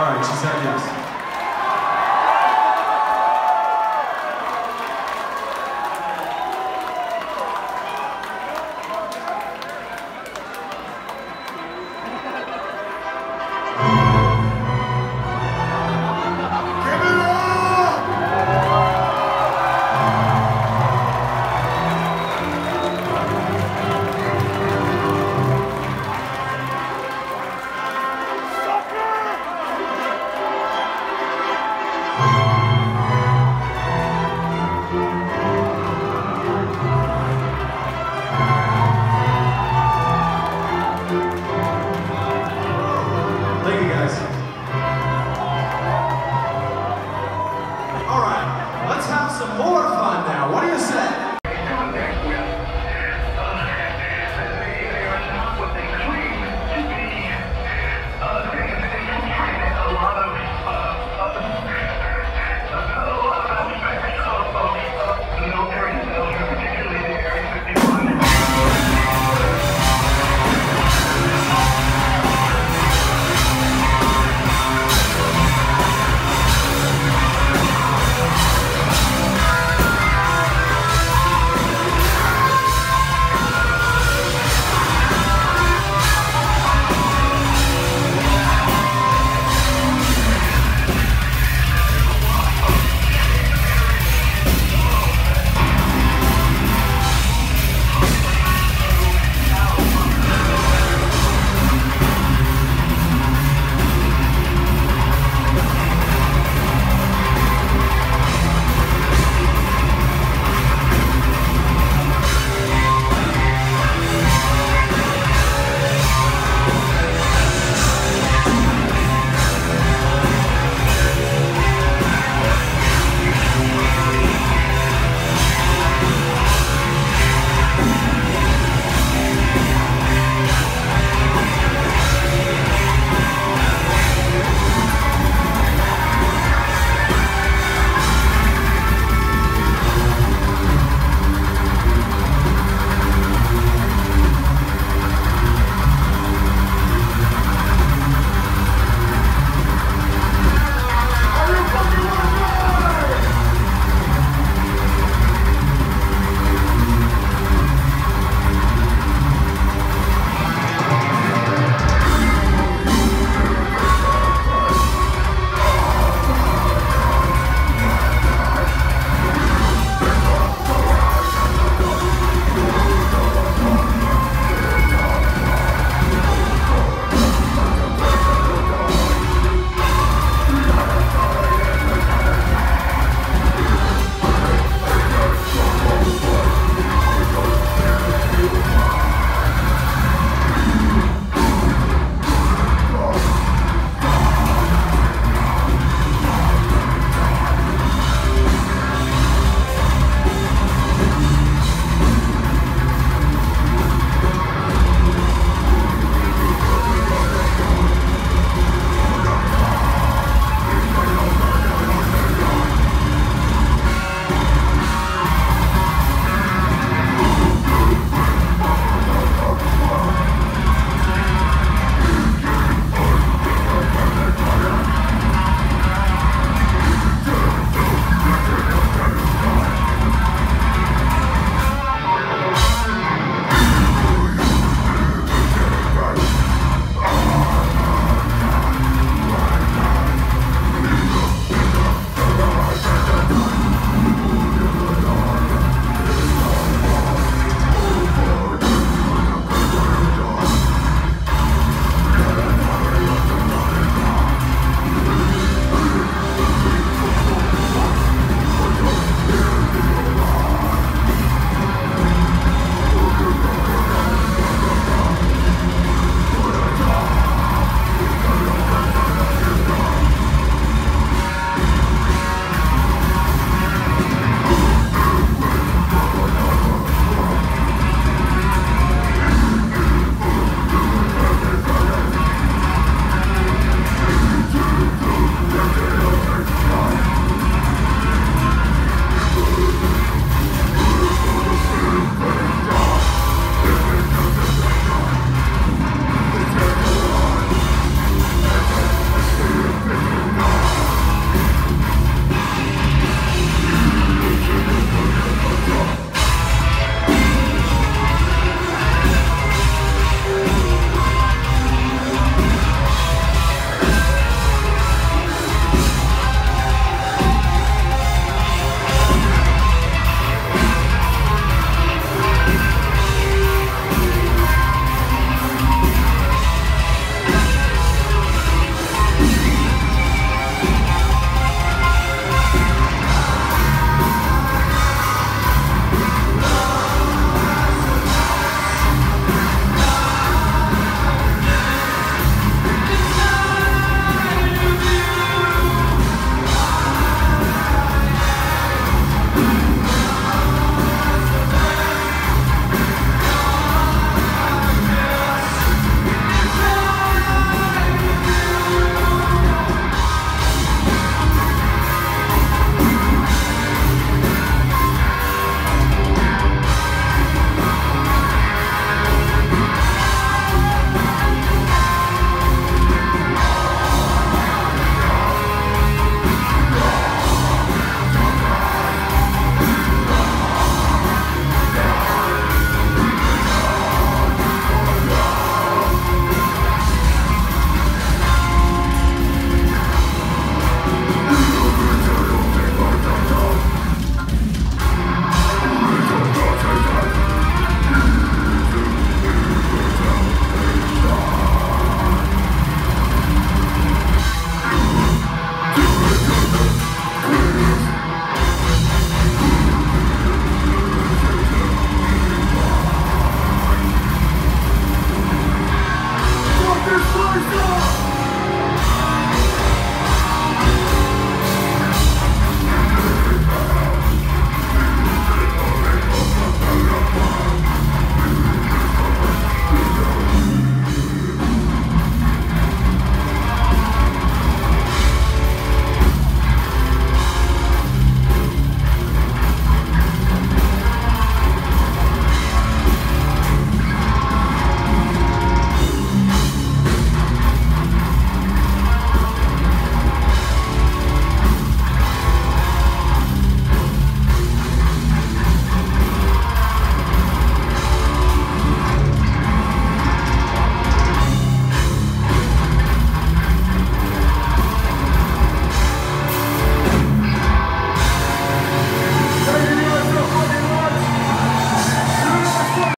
All right, she said yes.